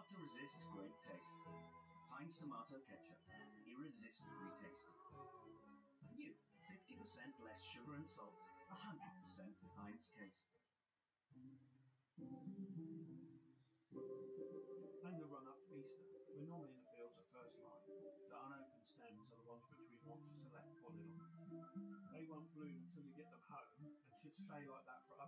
Hard to resist great taste. Heinz tomato ketchup, irresistibly tasty. New, 50% less sugar and salt, 100% Heinz taste. And the run up to Easter, we're normally in the fields at first light. The unopened stems are the ones which we want to select for Lidl. They won't bloom until you get them home and should stay like that for